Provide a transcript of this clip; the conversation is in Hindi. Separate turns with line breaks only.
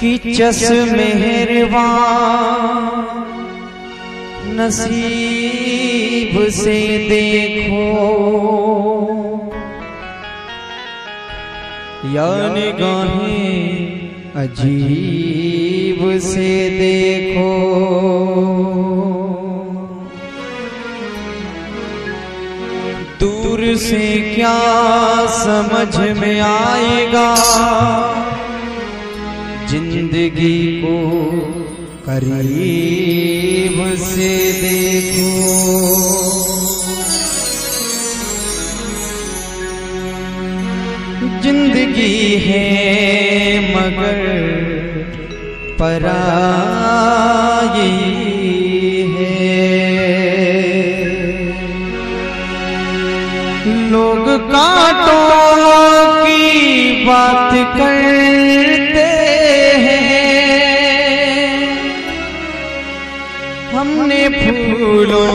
कि चस मेहरबा नसीब से देखो। या निगाहें अजीब से देखो। दूर से क्या समझ में आएगा? ज़िंदगी को करीब से देखो। ज़िंदगी है मगर पराई है। लोग कांटों हमने फूलों